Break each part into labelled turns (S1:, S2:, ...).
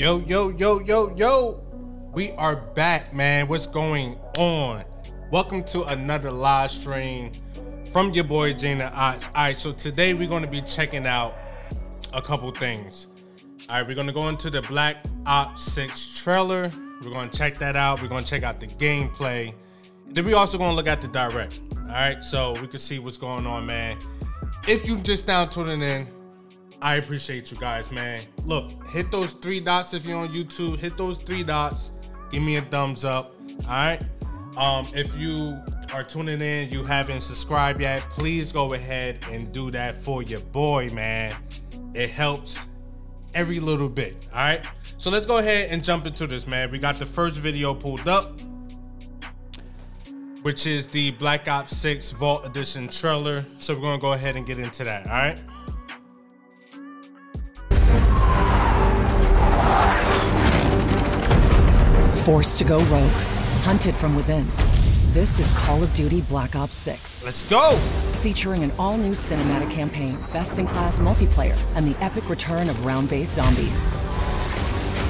S1: Yo, yo, yo, yo, yo. We are back, man. What's going on? Welcome to another live stream from your boy GeneDaOx. All right, so today we're going to be checking out a couple things. All right, we're going to go into the Black Ops 6 trailer. We're going to check that out. We're going to check out the gameplay. Then we also going to look at the direct. All right, so we can see what's going on, man. If you just now tuning in, I appreciate you guys, man. Look, hit those three dots if you're on YouTube. Hit those three dots. Give me a thumbs up. All right. Um, if you are tuning in, you haven't subscribed yet, please go ahead and do that for your boy, man. It helps every little bit. All right. So let's go ahead and jump into this, man. We got the first video pulled up, which is the Black Ops 6 Vault Edition trailer. So we're gonna go ahead and get into that. All right.
S2: Forced to go rogue, hunted from within. This is Call of Duty Black Ops 6.
S1: Let's go.
S2: Featuring an all new cinematic campaign, best in class multiplayer, and the epic return of round based zombies.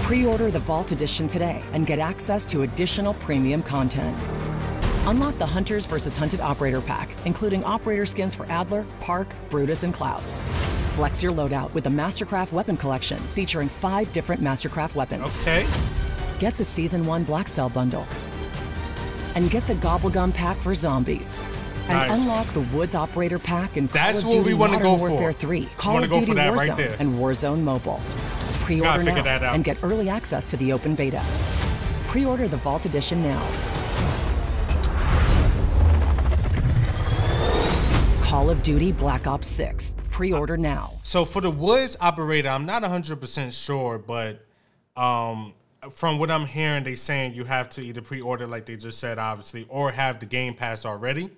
S2: Pre order the Vault Edition today and get access to additional premium content. Unlock the Hunters vs. Hunted Operator Pack, including operator skins for Adler, Park, Brutus, and Klaus. Flex your loadout with the Mastercraft Weapon Collection, featuring five different Mastercraft weapons.
S1: Okay.
S2: Get the Season 1 Black Cell Bundle. And get the Gobblegum Pack for zombies. And
S1: Nice.
S2: unlock the Woods Operator Pack and Call
S1: That's
S2: of
S1: what
S2: Duty Modern
S1: go for.
S2: Warfare 3, Call of
S1: go
S2: Duty
S1: for that
S2: Warzone,
S1: right there.
S2: and Warzone Mobile. Pre-order now
S1: that out.
S2: and get early access to the open beta. Pre-order the Vault Edition now. Call of Duty Black Ops 6. Pre-order now.
S1: So for the Woods operator, I'm not 100% sure, but um, from what I'm hearing, they saying you have to either pre-order, like they just said, obviously, or have the Game Pass already.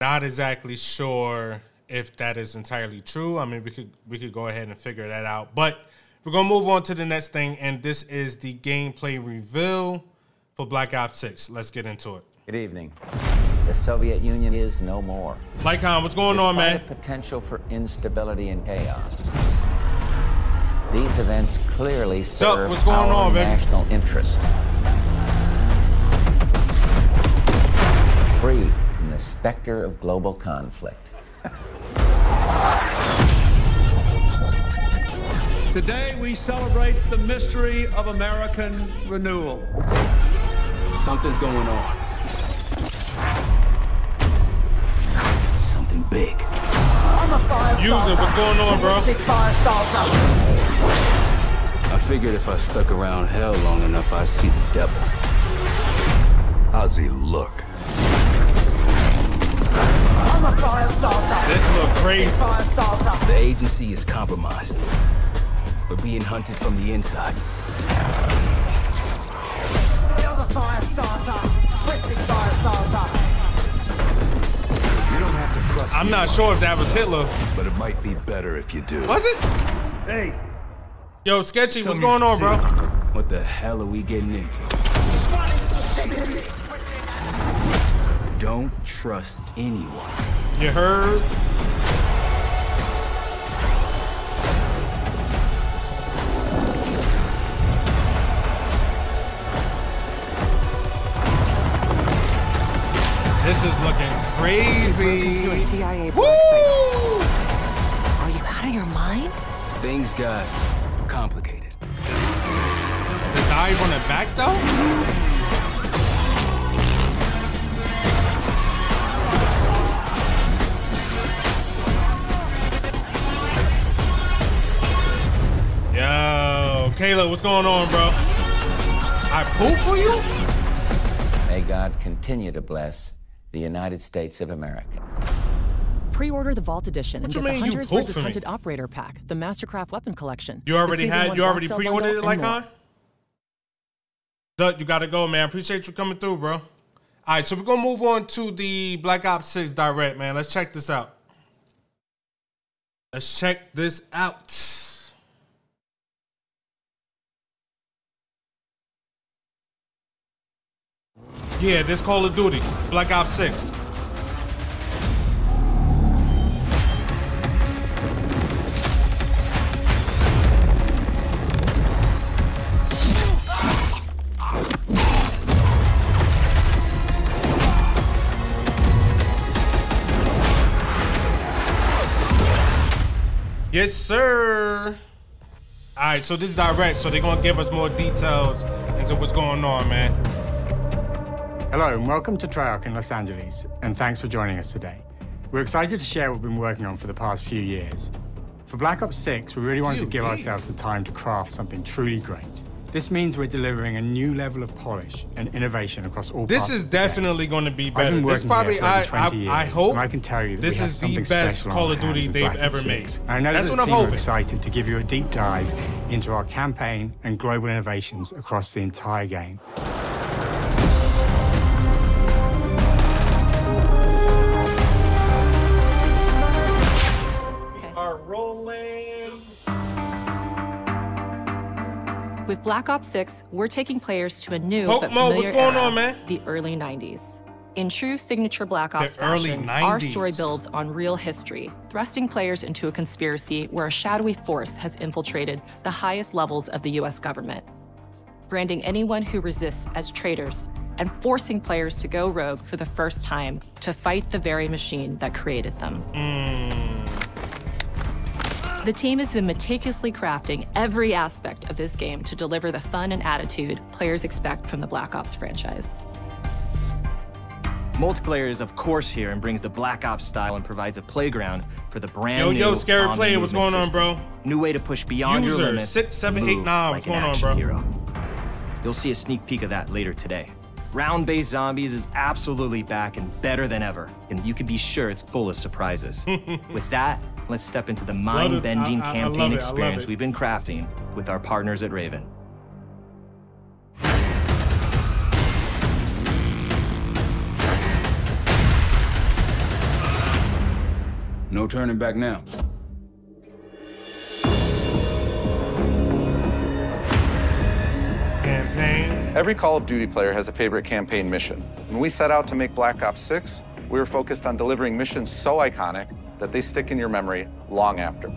S1: Not exactly sure if that is entirely true. I mean, we could we could go ahead and figure that out, but we're gonna move on to the next thing, and this is the gameplay reveal for Black Ops Six. Let's get into it.
S3: Good evening. The Soviet Union is no more.
S1: Lycon, what's going on, man?
S3: the potential for instability and chaos. These events clearly serve
S1: what's going
S3: our
S1: on, baby?
S3: national interest. Free from the specter of global conflict.
S4: Today we celebrate the mystery of American renewal.
S5: Something's going on. Something big.
S1: User, what's going on, bro?
S5: I figured if I stuck around hell long enough, I'd see the devil.
S6: How's he look?
S1: This look crazy.
S5: The agency is compromised. We're being hunted from the inside.
S6: You don't have to trust
S1: I'm not sure if that was Hitler.
S6: but it might be better if you do.
S1: Was it?
S6: Hey,
S1: Yo, Sketchy, what's going on, bro?
S5: What the hell are we getting into? Don't trust anyone.
S1: You heard? This is looking crazy.
S2: To a CIA
S1: Woo!
S2: black. Are you out of your mind?
S5: Things got complicated.
S1: The dive on the back though? Yo, Kayla, what's going on, bro? I poop for you?
S3: May God continue to bless the United States of America.
S2: Pre-order the Vault Edition and
S1: you
S2: get the Hunters vs. Hunted Operator Pack, the Mastercraft Weapon Collection.
S1: You already had, you already pre-ordered it, like. Duck, you gotta go, man. Appreciate you coming through, bro. All right, so we're gonna move on to the Black Ops 6 direct, man. Let's check this out. Let's check this out. Yeah, this Call of Duty, Black Ops 6. Yes, sir. All right, so this is direct, so they're gonna give us more details into what's going on, man.
S7: Hello, and welcome to Treyarch in Los Angeles, and thanks for joining us today. We're excited to share what we've been working on for the past few years. For Black Ops 6, we really wanted to give
S1: yeah.
S7: ourselves the time to craft something truly great. This means we're delivering a new level of polish and innovation across all
S1: This is
S7: of the game.
S1: definitely going to be
S7: I've
S1: better.
S7: been
S1: This probably,
S7: here for over
S1: I,
S7: 20
S1: I,
S7: years,
S1: I hope
S7: and I can tell you
S1: this is the best Call of Duty they've ever
S7: 6.
S1: made.
S7: And I know
S1: That's
S7: that
S1: what I'm hoping.
S7: excited to give you a deep dive into our campaign and global innovations across the entire game.
S8: Black Ops 6, we're taking players to a new
S1: Poke
S8: but familiar era,
S1: on?
S8: The early 90s. In true signature Black Ops fashion, our story builds on real history, thrusting players into a conspiracy where a shadowy force has infiltrated the highest levels of the US government, branding anyone who resists as traitors and forcing players to go rogue for the first time to fight the very machine that created them. The team has been meticulously crafting every aspect of this game to deliver the fun and attitude players expect from the Black Ops franchise.
S9: Multiplayer is of course here and brings the Black Ops style and provides a playground for the brand
S1: Yo,
S9: new
S1: yo, yo, Scary
S9: Omni
S1: Player, what's
S9: movement
S1: going on, bro?
S9: New way to push beyond
S1: User,
S9: your limits.
S1: six, seven,
S9: and
S1: eight,
S9: move
S1: nine,
S9: like
S1: what's going on, bro?
S9: Hero. You'll see a sneak peek of that later today. Round-based zombies is absolutely back and better than ever, and you can be sure it's full of surprises. With that, let's step into the mind-bending
S1: I- I- I
S9: campaign
S1: I
S9: experience we've been crafting with our partners at Raven.
S5: No turning back now.
S1: Campaign.
S10: Every Call of Duty player has a favorite campaign mission. When we set out to make Black Ops 6, we were focused on delivering missions so iconic that they stick in your memory long after.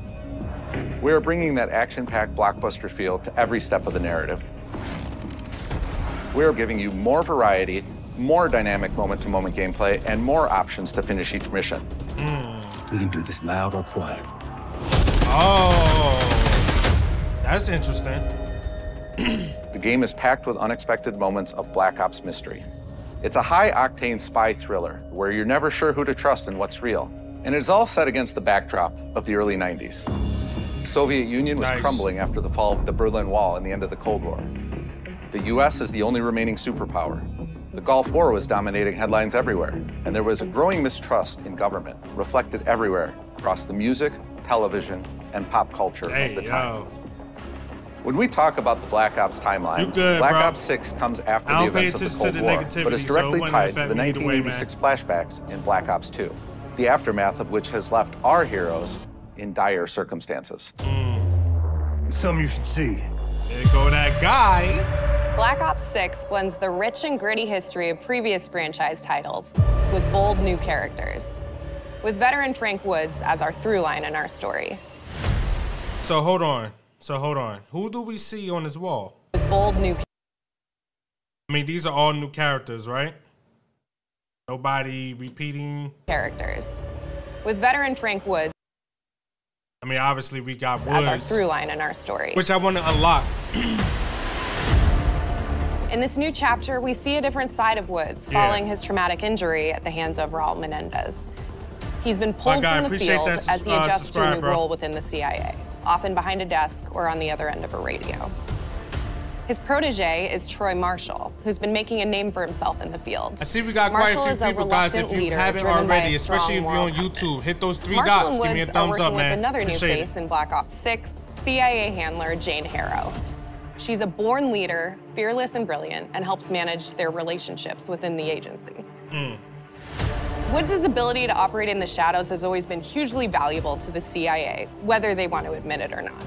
S10: We are bringing that action-packed blockbuster feel to every step of the narrative. We are giving you more variety, more dynamic moment-to-moment gameplay, and more options to finish each mission. Hmm.
S5: We can do this loud or quiet.
S1: Oh, that's interesting.
S10: The game is packed with unexpected moments of Black Ops mystery. It's a high octane spy thriller where you're never sure who to trust and what's real. And it's all set against the backdrop of the early 90s. The Soviet Union was
S1: Nice.
S10: crumbling after the fall of the Berlin Wall and the end of the Cold War. The US is the only remaining superpower. The Gulf War was dominating headlines everywhere, and there was a growing mistrust in government, reflected everywhere across the music, television, and pop culture
S1: Hey,
S10: of the time.
S1: yo.
S10: When we talk about the Black Ops timeline,
S1: good,
S10: Black
S1: bro.
S10: Ops 6 comes after the events of the Cold
S1: the
S10: War, but is
S1: so
S10: directly
S1: wouldn't
S10: tied to the
S1: me either way,
S10: 1986 flashbacks in Black Ops 2, the aftermath of which has left our heroes in dire circumstances.
S6: Something you should see.
S1: There go that guy.
S11: Black Ops 6 blends the rich and gritty history of previous franchise titles with bold new characters, with veteran Frank Woods as our through line in our story.
S1: So hold on. So hold on. Who do we see on this wall?
S11: With bold new
S1: I mean, these are all new characters, right? Nobody repeating.
S11: characters, with veteran Frank Woods
S1: I mean, obviously we got
S11: as our
S1: Woods,
S11: through line in our story.
S1: which I want to unlock.
S11: In this new chapter, we see a different side of Woods
S1: Yeah.
S11: following his traumatic injury at the hands of Raul Menendez. He's been pulled
S1: guy,
S11: from the field
S1: that,
S11: as he
S1: uh,
S11: adjusts to a new
S1: bro.
S11: role within the CIA, often behind a desk or on the other end of a radio. His protege is Troy Marshall, who's been making a name for himself in the field.
S1: I see we got
S11: Marshall
S1: quite a few people, guys. If you haven't
S11: a
S1: already, especially if you're on YouTube, hit those three
S11: Marshall
S1: dots. Give me a thumbs up, man.
S11: with another new face
S1: it.
S11: in Black Ops 6, CIA handler Jane Harrow. She's a born leader, fearless and brilliant, and helps manage their relationships within the agency. Hmm. Woods' ability to operate in the shadows has always been hugely valuable to the CIA, whether they want to admit it or not.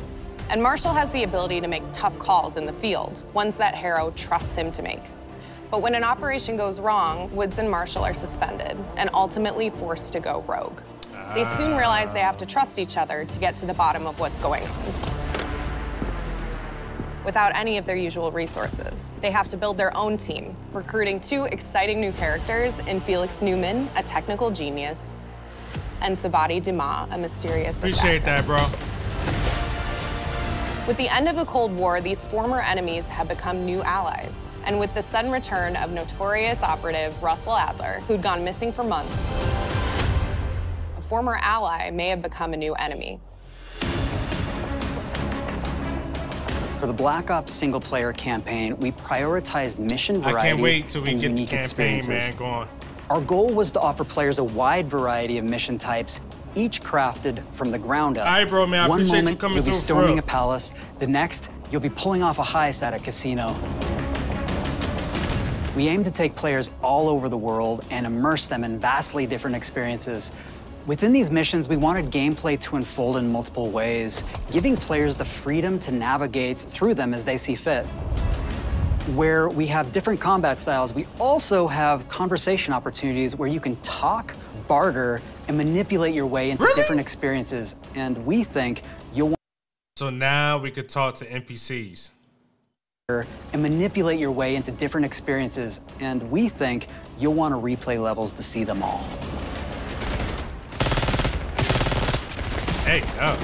S11: And Marshall has the ability to make tough calls in the field, ones that Harrow trusts him to make. But when an operation goes wrong, Woods and Marshall are suspended and ultimately forced to go rogue. They soon realize they have to trust each other to get to the bottom of what's going on. Without any of their usual resources, they have to build their own team, recruiting two exciting new characters in Felix Newman, a technical genius, and Sevati Dumas, a mysterious
S1: Appreciate
S11: assassin.
S1: that, bro.
S11: With the end of the Cold War, these former enemies have become new allies. And with the sudden return of notorious operative Russell Adler, who'd gone missing for months, a former ally may have become a new enemy.
S12: For the Black Ops single player campaign, we prioritized mission variety.
S1: I
S12: variety
S1: can't wait till we
S12: and
S1: get the
S12: unique
S1: campaign,
S12: experiences.
S1: man. Go on.
S12: Our goal was to offer players a wide variety of mission types, each crafted from the ground up.
S1: All right, bro, man, I
S12: One
S1: appreciate you
S12: moment,
S1: coming
S12: you'll be storming a palace. The next, you'll be pulling off a heist at a casino. We aim to take players all over the world and immerse them in vastly different experiences. Within these missions, we wanted gameplay to unfold in multiple ways, giving players the freedom to navigate through them as they see fit. Where we have different combat styles, we also have conversation opportunities where you can talk, barter, and manipulate your way into different experiences. And we think you'll
S1: So now we could talk to NPCs.
S12: and manipulate your way into different experiences. And we think you'll want to replay levels to see them all.
S1: Hey, oh.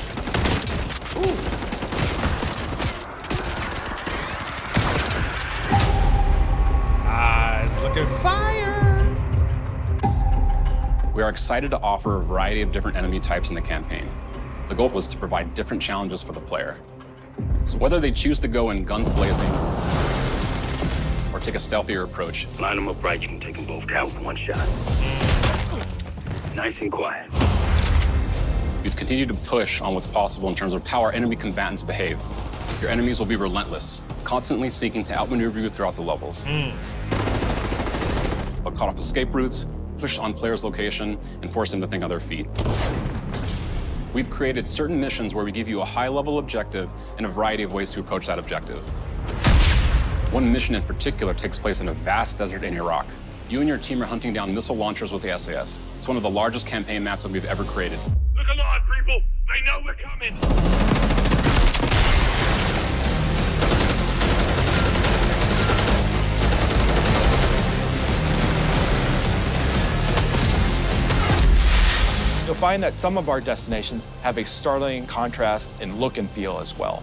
S1: Eyes ah, looking fire.
S13: We are excited to offer a variety of different enemy types in the campaign. The goal was to provide different challenges for the player. So whether they choose to go in guns blazing or take a stealthier approach,
S6: Line them up right, you can take them both down with one shot. Nice and quiet.
S13: we've continued to push on what's possible in terms of how our enemy combatants behave. Your enemies will be relentless, constantly seeking to outmaneuver you throughout the levels. Hmm. They'll cut off escape routes, push on players' location, and force them to think on their feet. We've created certain missions where we give you a high-level objective and a variety of ways to approach that objective. One mission in particular takes place in a vast desert in Iraq. You and your team are hunting down missile launchers with the SAS. It's one of the largest campaign maps that we've ever created.
S6: Look alive, people! They know we're coming!
S14: You'll find that some of our destinations have a startling contrast in look and feel as well.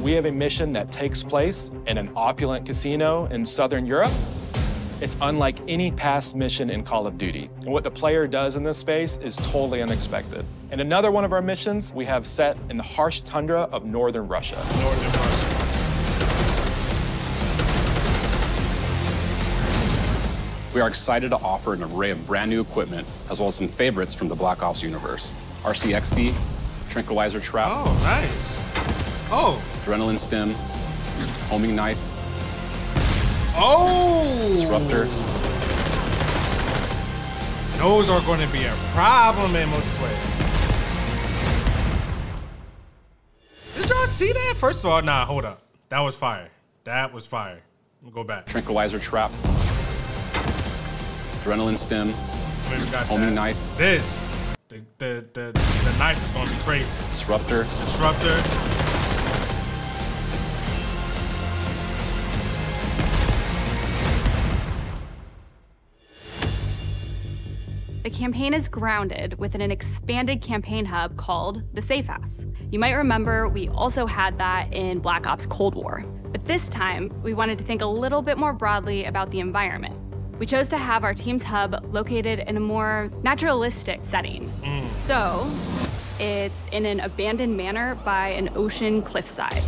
S14: We have a mission that takes place in an opulent casino in Southern Europe. It's unlike any past mission in Call of Duty. And what the player does in this space is totally unexpected. And another one of our missions we have set in the harsh tundra of Northern Russia.
S1: Northern
S13: We are excited to offer an array of brand new equipment, as well as some favorites from the Black Ops universe. RCXD, Tranquilizer Trap,
S1: Oh, nice. Oh,
S13: Adrenaline Stim, Homing Knife,
S1: oh.
S13: Disruptor.
S1: Those are going to be a problem in multiplayer. Did y'all see that? First of all, nah, hold up. That was fire. That was fire. Let me go back.
S13: Tranquilizer Trap, Adrenaline Stim,
S1: We
S13: Homing
S1: that.
S13: Knife,
S1: This, the, the, the, the knife is going to be crazy.
S13: Disruptor,
S1: Disruptor.
S15: The campaign is grounded within an expanded campaign hub called the Safe House. You might remember we also had that in Black Ops Cold War. But this time, we wanted to think a little bit more broadly about the environment. We chose to have our team's hub located in a more naturalistic setting. Mm. So, it's in an abandoned manor by an ocean cliffside.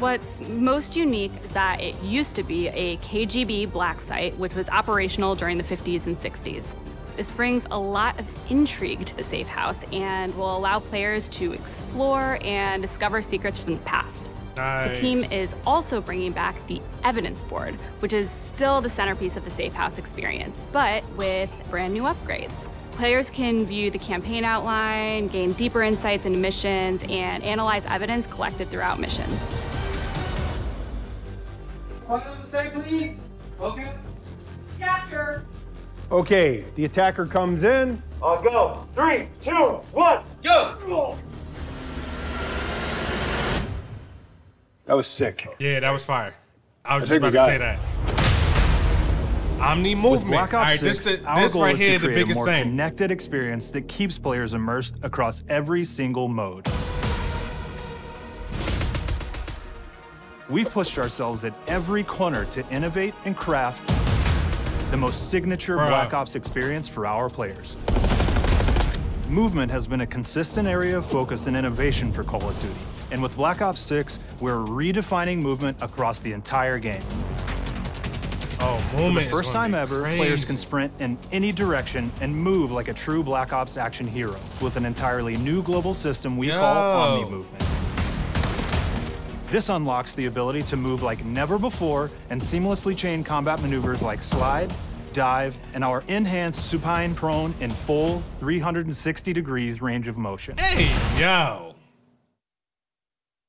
S15: What's most unique is that it used to be a KGB black site, which was operational during the 50s and 60s. This brings a lot of intrigue to the safe house and will allow players to explore and discover secrets from the past. The team is also bringing back the evidence board, which is still the centerpiece of the safe house experience, but with brand new upgrades. Players can view the campaign outline, gain deeper insights into missions, and analyze evidence collected throughout missions.
S16: please. Okay.
S17: Capture.
S16: Okay, the attacker comes in. I'll go. Three, two, one, go. That was sick.
S1: Yeah, that was fire. I was
S16: I
S1: just about to say
S16: it.
S1: that. Omni
S18: With
S1: movement.
S18: Black
S1: All
S18: Ops
S1: right,
S18: 6,
S1: this,
S18: our
S1: this
S18: goal
S1: right
S18: is
S1: here,
S18: to
S1: the
S18: create a
S1: biggest
S18: more
S1: thing.
S18: connected experience that keeps players immersed across every single mode. We've pushed ourselves at every corner to innovate and craft the most signature
S1: Bruh.
S18: Black Ops experience for our players. Movement has been a consistent area of focus and innovation for Call of Duty. And with Black Ops 6, we're redefining movement across the entire game.
S1: Oh,
S18: For the first time ever,
S1: crazy.
S18: players can sprint in any direction and move like a true Black Ops action hero with an entirely new global system we call Omni Movement. This unlocks the ability to move like never before and seamlessly chain combat maneuvers like slide, dive, and our enhanced supine prone in full 360 degrees range of motion.
S1: Hey, yo.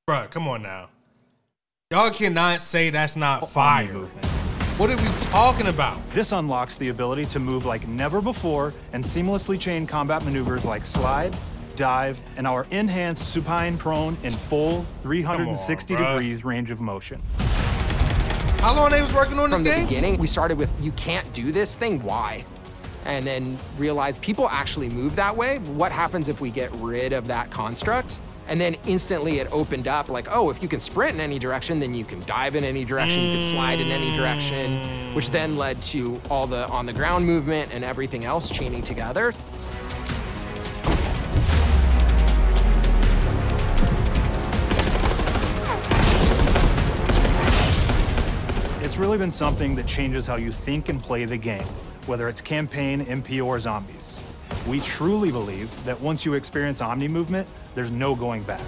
S1: Bruh, come on now. Y'all cannot say that's not oh, fire. What are we talking about?
S18: This unlocks the ability to move like never before and seamlessly chain combat maneuvers like slide, dive, and our enhanced supine prone in full 360
S1: bruh.
S18: degrees range of motion.
S1: How long they was working on
S19: From
S1: this
S19: the
S1: game?
S19: beginning, we started with, you can't do this thing, why? And then realized people actually move that way. What happens if we get rid of that construct? And then instantly it opened up like, oh, if you can sprint in any direction, then you can dive in any direction, you can slide in any direction, which then led to all the on the ground movement and everything else chaining together.
S18: It's really been something that changes how you think and play the game, whether it's campaign, MP, or zombies. We truly believe that once you experience Omni movement, there's no going back.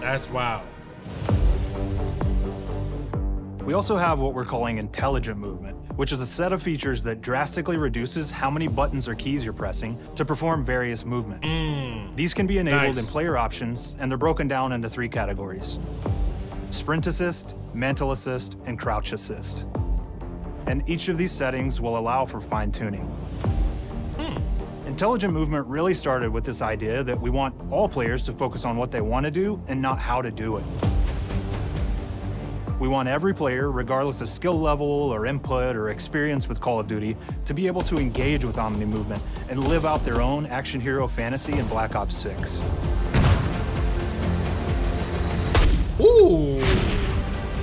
S1: That's wild.
S18: We also have what we're calling intelligent movement, which is a set of features that drastically reduces how many buttons or keys you're pressing to perform various movements. Mm. These can be enabled
S1: nice.
S18: in player options, and they're broken down into three categories. Sprint assist, mantle assist, and crouch assist. And each of these settings will allow for fine tuning. Hmm. Intelligent movement really started with this idea that we want all players to focus on what they want to do and not how to do it. We want every player, regardless of skill level or input or experience with Call of Duty, to be able to engage with Omni Movement and live out their own action hero fantasy in Black Ops 6.
S1: Ooh!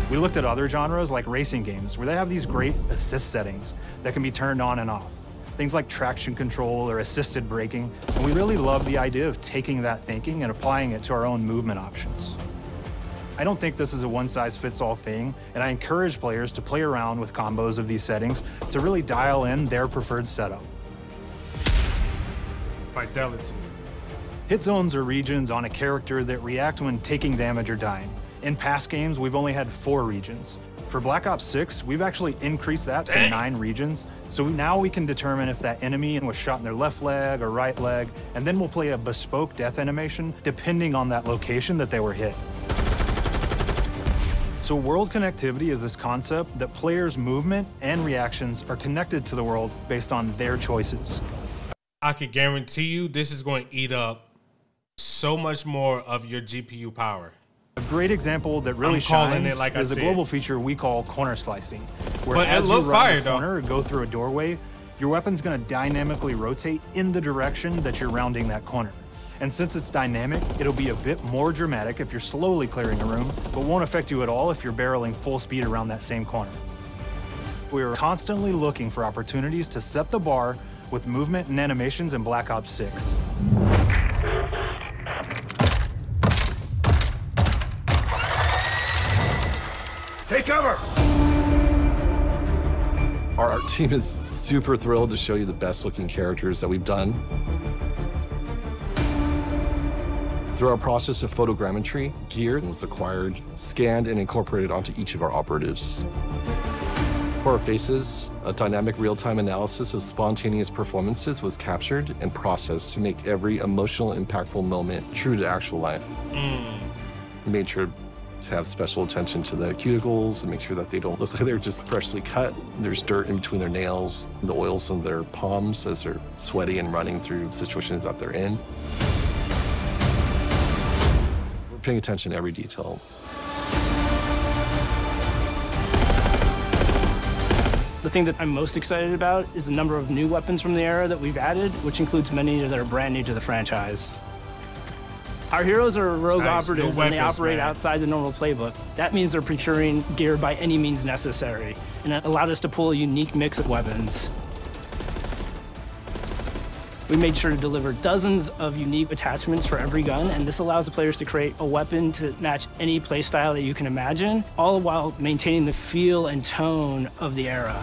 S18: We looked at other genres like racing games, where they have these great assist settings that can be turned on and off. Things like traction control or assisted braking, and we really love the idea of taking that thinking and applying it to our own movement options. I don't think this is a one-size-fits-all thing, and I encourage players to play around with combos of these settings to really dial in their preferred setup.
S1: Fidelity.
S18: Hit zones are regions on a character that react when taking damage or dying. In past games, we've only had four regions. For Black Ops 6, we've actually increased that to nine regions, so now we can determine if that enemy was shot in their left leg or right leg, and then we'll play a bespoke death animation depending on that location that they were hit. So world connectivity is this concept that players' movement and reactions are connected to the world based on their choices.
S1: I could guarantee you this is going to eat up so much more of your GPU power.
S18: A great example that really
S1: I'm
S18: shines
S1: it like
S18: is a global
S1: it.
S18: feature we call corner slicing. Where
S1: But
S18: as you run a corner or go through a doorway, your weapon's gonna dynamically rotate in the direction that you're rounding that corner. And since it's dynamic, it'll be a bit more dramatic if you're slowly clearing a room, but won't affect you at all if you're barreling full speed around that same corner. We are constantly looking for opportunities to set the bar with movement and animations in Black Ops 6.
S16: Take cover!
S20: Our art team is super thrilled to show you the best looking characters that we've done. Through our process of photogrammetry, gear was acquired, scanned, and incorporated onto each of our operatives. For our faces, a dynamic real-time analysis of spontaneous performances was captured and processed to make every emotional, impactful moment true to actual life. Hmm. We made sure to have special attention to the cuticles and make sure that they don't look like they're just freshly cut. There's dirt in between their nails, the oils on their palms as they're sweaty and running through situations that they're in. We're paying attention to every detail.
S21: The thing that I'm most excited about is the number of new weapons from the era that we've added, which includes many that are brand new to the franchise. Our heroes are rogue
S1: Nice,
S21: operatives and they operate
S1: man.
S21: outside the normal playbook. That means they're procuring gear by any means necessary, and it allowed us to pull a unique mix of weapons. We made sure to deliver dozens of unique attachments for every gun, and this allows the players to create a weapon to match any playstyle that you can imagine, all while maintaining the feel and tone of the era.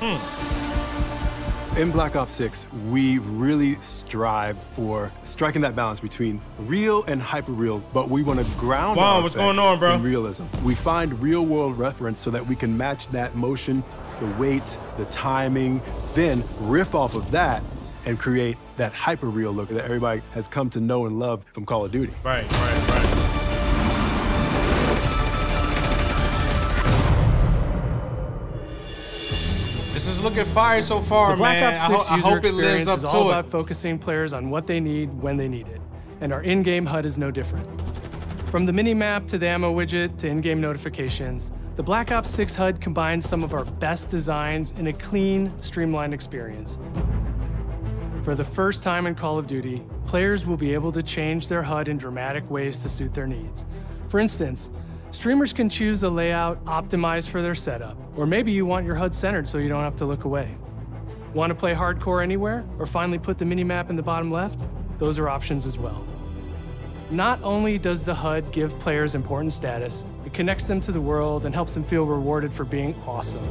S21: Hmm.
S22: In Black Ops 6, we really strive for striking that balance between real and hyper-real, but we want to ground
S1: Wow,
S22: our
S1: what's going on, bro?
S22: in realism. We find real-world reference so that we can match that motion, the weight, the timing, then riff off of that and create that hyper-real look that everybody has come to know and love from Call of Duty.
S1: Right, right, right. Looking fire so far,
S23: The Black
S1: man.
S23: Ops
S1: I, ho-
S23: 6
S1: I
S23: user
S1: hope it
S23: experience
S1: lives
S23: is
S1: up
S23: all
S1: to
S23: about
S1: it.
S23: focusing players on what they need when they need it, and our in-game HUD is no different. From the mini-map to the ammo widget to in-game notifications, the Black Ops 6 HUD combines some of our best designs in a clean, streamlined experience. For the first time in Call of Duty, players will be able to change their HUD in dramatic ways to suit their needs. For instance, streamers can choose a layout optimized for their setup, or maybe you want your HUD centered so you don't have to look away. Want to play hardcore anywhere, or finally put the minimap in the bottom left? Those are options as well. Not only does the HUD give players important status, it connects them to the world and helps them feel rewarded for being awesome.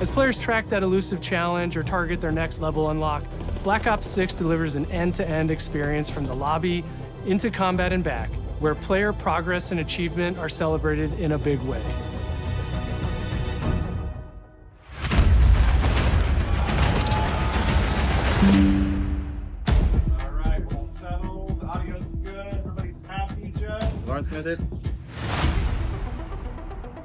S23: As players track that elusive challenge or target their next level unlock, Black Ops 6 delivers an end-to-end experience from the lobby into combat and back, where player progress and achievement are celebrated in a big way.
S16: All right, we're all settled. Audio's good. Everybody's happy, Jeff.
S24: Lawrence got it.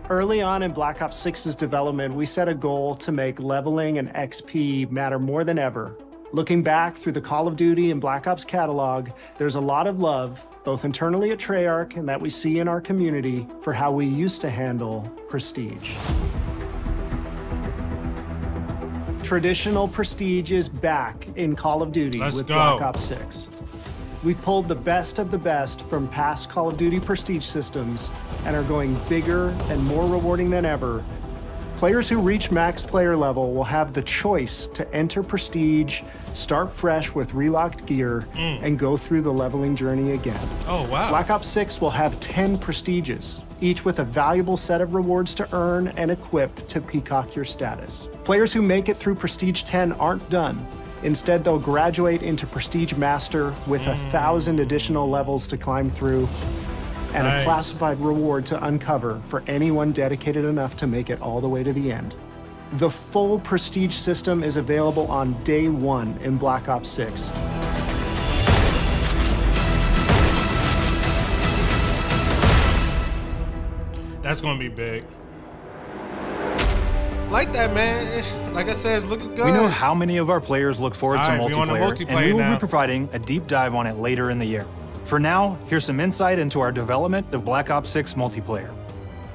S25: Early on in Black Ops 6's development, we set a goal to make leveling and XP matter more than ever. Looking back through the Call of Duty and Black Ops catalog, there's a lot of love, both internally at Treyarch and that we see in our community, for how we used to handle prestige. Traditional prestige is back in Call of Duty
S1: Let's
S25: with
S1: go.
S25: Black Ops 6. We've pulled the best of the best from past Call of Duty prestige systems and are going bigger and more rewarding than ever. Players who reach max player level will have the choice to enter prestige, start fresh with relocked gear, mm. and go through the leveling journey again.
S1: Oh, wow.
S25: Black Ops 6 will have 10 prestiges, each with a valuable set of rewards to earn and equip to peacock your status. Players who make it through Prestige 10 aren't done. Instead, they'll graduate into Prestige Master with a mm. thousand additional levels to climb through and
S1: Nice.
S25: a classified reward to uncover for anyone dedicated enough to make it all the way to the end. The full Prestige system is available on day one in Black Ops 6.
S1: That's gonna be big. Like that, man. It's- Like I said, it's looking good.
S18: We know how many of our players look forward to
S1: All right, we
S18: multiplayer,
S1: multiplayer
S18: and we will
S1: now.
S18: be providing a deep dive on it later in the year. For now, here's some insight into our development of Black Ops 6 multiplayer.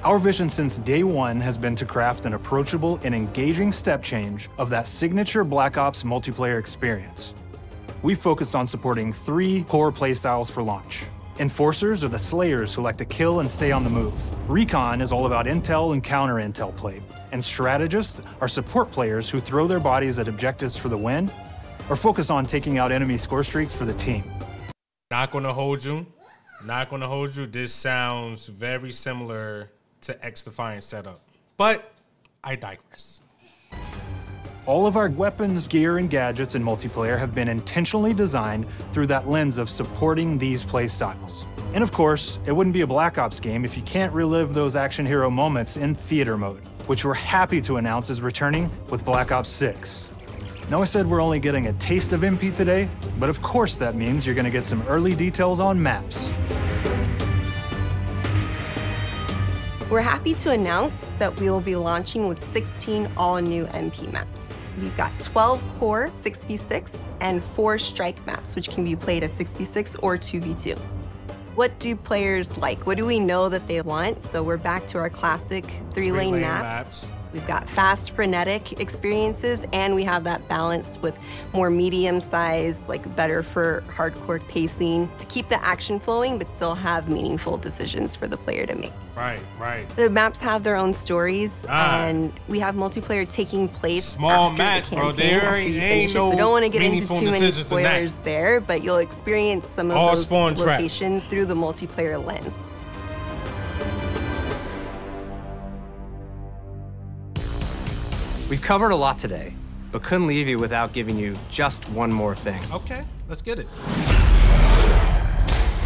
S18: Our vision since day one has been to craft an approachable and engaging step change of that signature Black Ops multiplayer experience. We focused on supporting three core playstyles for launch. Enforcers are the slayers who like to kill and stay on the move. Recon is all about intel and counter intel play. And strategists are support players who throw their bodies at objectives for the win or focus on taking out enemy score streaks for the team.
S1: Not gonna hold you. Not gonna hold you. This sounds very similar to XDefiant setup. But I digress.
S18: All of our weapons, gear, and gadgets in multiplayer have been intentionally designed through that lens of supporting these playstyles. And of course, it wouldn't be a Black Ops game if you can't relive those action hero moments in theater mode, which we're happy to announce is returning with Black Ops 6. Now, I said we're only getting a taste of MP today, but of course that means you're gonna get some early details on maps.
S26: We're happy to announce that we will be launching with 16 all-new MP maps. We've got 12 core 6v6 and 4 strike maps, which can be played as 6v6 or 2v2. What do players like? What do we know that they want? So we're back to our classic three-lane
S1: Three-lane
S26: maps.
S1: maps.
S26: We've got fast, frenetic experiences, and we have that balance with more medium size, like better for hardcore pacing to keep the action flowing, but still have meaningful decisions for the player to make.
S1: Right, right.
S26: The maps have their own stories,
S1: Ah.
S26: and we have multiplayer taking place
S1: Small
S26: after
S1: match,
S26: the
S1: bro. There ain't- ain't no
S26: So don't want to get into too many spoilers there, but you'll experience some of
S1: All
S26: those locations through the multiplayer lens.
S27: We've covered a lot today, but couldn't leave you without giving you just one more thing.
S1: Okay, let's get it.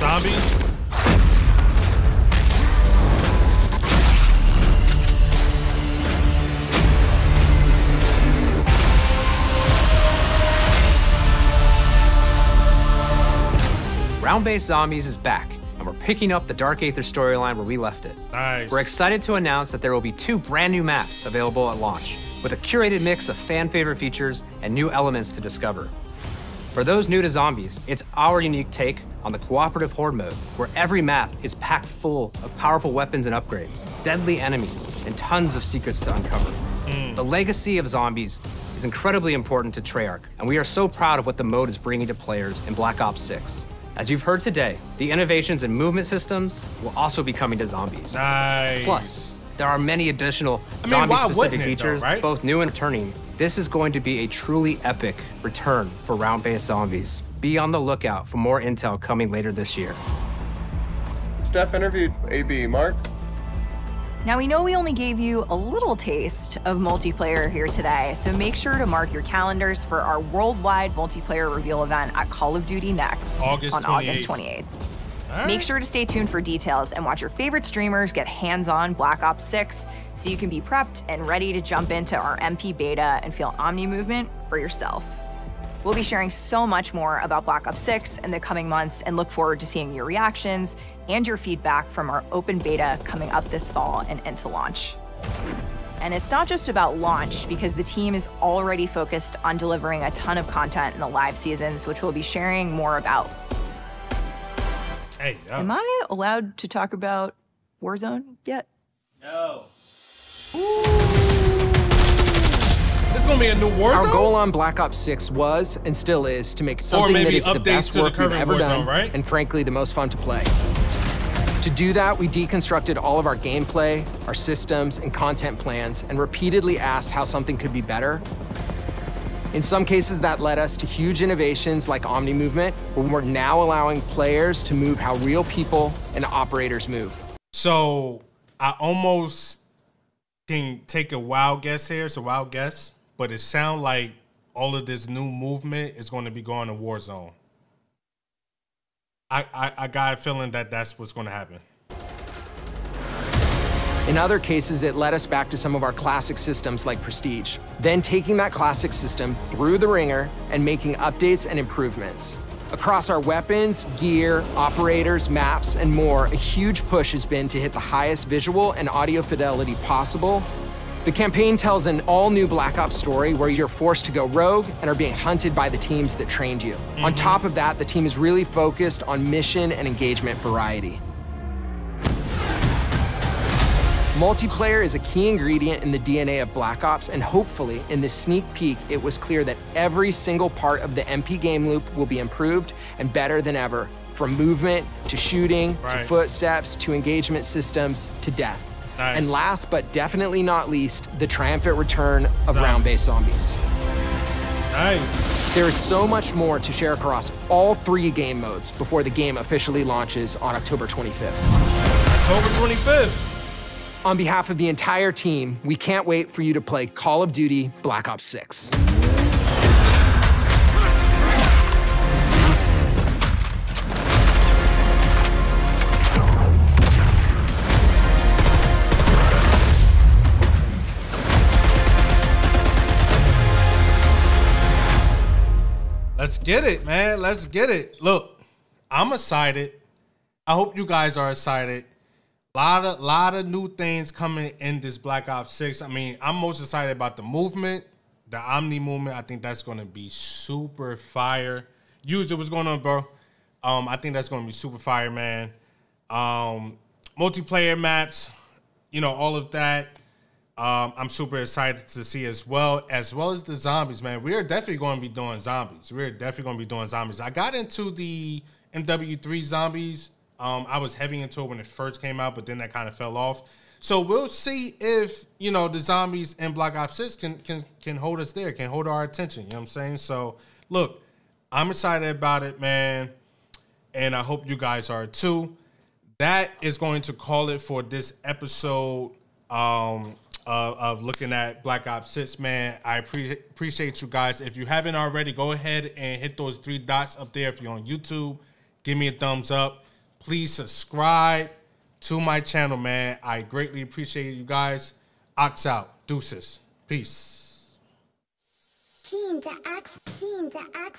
S1: Zombies.
S27: Round-based Zombies is back, and we're picking up the Dark Aether storyline where we left it.
S1: Nice.
S27: We're excited to announce that there will be two brand new maps available at launch, with a curated mix of fan favorite features and new elements to discover. For those new to zombies, it's our unique take on the cooperative horde mode, where every map is packed full of powerful weapons and upgrades, deadly enemies, and tons of secrets to uncover. Hmm. The legacy of zombies is incredibly important to Treyarch, and we are so proud of what the mode is bringing to players in Black Ops 6. As you've heard today, the innovations in movement systems will also be coming to zombies.
S1: Nice.
S27: Plus, there are many additional
S1: I mean, why
S27: zombie-specific
S1: wouldn't though,
S27: features,
S1: right?
S27: both new and returning. This is going to be a truly epic return for round-based zombies. Be on the lookout for more intel coming later this year.
S28: Steph interviewed AB. Mark?
S29: Now, we know we only gave you a little taste of multiplayer here today, so make sure to mark your calendars for our worldwide multiplayer reveal event at Call of Duty Next
S1: August
S29: on August
S1: 28th.
S29: 28th. Make sure to stay tuned for details and watch your favorite streamers get hands on Black Ops 6 so you can be prepped and ready to jump into our MP beta and feel Omni movement for yourself. We'll be sharing so much more about Black Ops 6 in the coming months and look forward to seeing your reactions and your feedback from our open beta coming up this fall and into launch. And it's not just about launch because the team is already focused on delivering a ton of content in the live seasons, which we'll be sharing more about.
S1: Hey,
S29: Am I allowed to talk about Warzone yet?
S1: No. This is gonna be a new Warzone.
S19: Our goal on Black Ops 6 was and still is to make something that is the best
S1: to the
S19: work we've ever
S1: Warzone,
S19: done,
S1: right?
S19: and frankly, the most fun to play. To do that, we deconstructed all of our gameplay, our systems, and content plans, and repeatedly asked how something could be better. In some cases, that led us to huge innovations like Omni Movement, where we're now allowing players to move how real people and operators move.
S1: So I almost can take a wild guess here. It's a wild guess, but it sounds like all of this new movement is going to be going to Warzone. I, I, I got a feeling that that's what's going to happen.
S19: In other cases, it led us back to some of our classic systems like Prestige, then taking that classic system through the ringer and making updates and improvements. Across our weapons, gear, operators, maps, and more, a huge push has been to hit the highest visual and audio fidelity possible. The campaign tells an all new Black Ops story where you're forced to go rogue and are being hunted by the teams that trained you. On mm-hmm. top of that, the team is really focused on mission and engagement variety. Multiplayer is a key ingredient in the DNA of Black Ops, and hopefully, in this sneak peek, it was clear that every single part of the MP game loop will be improved and better than ever, from movement to shooting to footsteps to engagement systems to death.
S1: Nice.
S19: And last but definitely not least, the triumphant return of round based zombies.
S1: Nice.
S19: There is so much more to share across all three game modes before the game officially launches on October 25th.
S1: October 25th.
S19: On behalf of the entire team, we can't wait for you to play Call of Duty Black Ops 6.
S1: Let's get it, man. Let's get it. Look, I'm excited. I hope you guys are excited. Lot of lot of new things coming in this Black Ops Six. I mean, I'm most excited about the movement, the Omni movement. I think that's going to be super fire. User, what's going on, bro? Um, I think that's going to be super fire, man. Um, multiplayer maps, you know, all of that. Um, I'm super excited to see as well, as well as the zombies, man. We are definitely going to be doing zombies. We're definitely going to be doing zombies. I got into the MW3 zombies. Um, I was heavy into it when it first came out, but then that kind of fell off. So we'll see if you know the zombies and Black Ops 6 can can can hold us there, can hold our attention. You know what I'm saying? So look, I'm excited about it, man, and I hope you guys are too. That is going to call it for this episode. Um, of, of looking at Black Ops 6, man. I pre- appreciate you guys. If you haven't already, go ahead and hit those three dots up there. If you're on YouTube, give me a thumbs up. Please subscribe to my channel, man. I greatly appreciate you guys. Ox out. Deuces. Peace. The X. Gene the X.